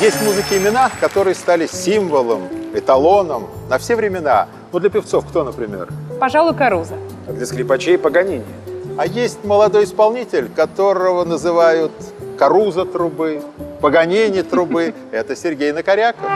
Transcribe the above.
Есть в музыке имена, которые стали символом, эталоном на все времена. Ну, для певцов кто, например? Пожалуй, Каруза. А для скрипачей Паганини. А есть молодой исполнитель, которого называют Каруза трубы, Паганини трубы. Это Сергей Накоряков.